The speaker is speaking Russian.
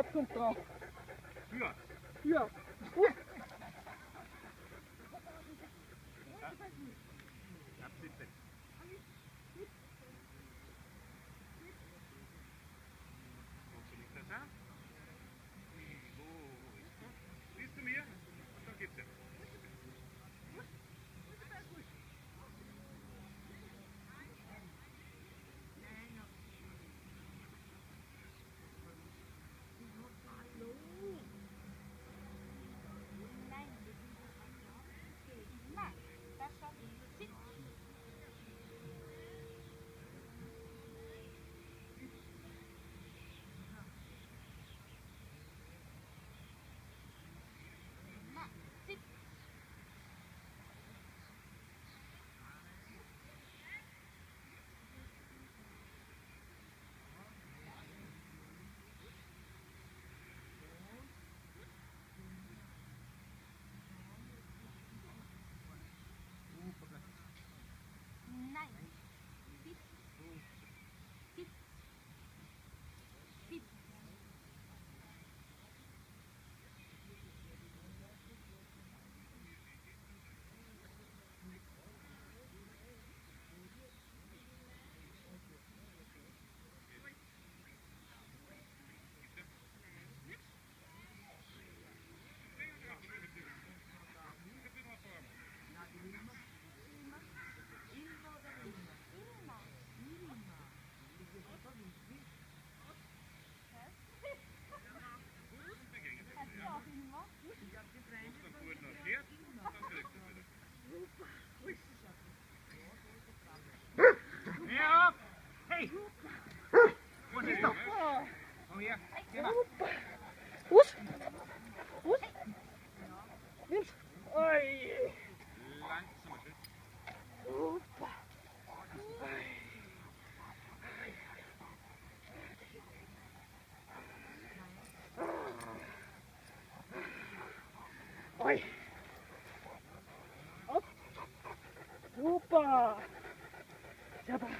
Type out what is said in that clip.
Erzumfrau. Ja. Ja. Uh. Уж. Уж. Дым. Ой. Опа. Ой. Оп. Опа. Забавно.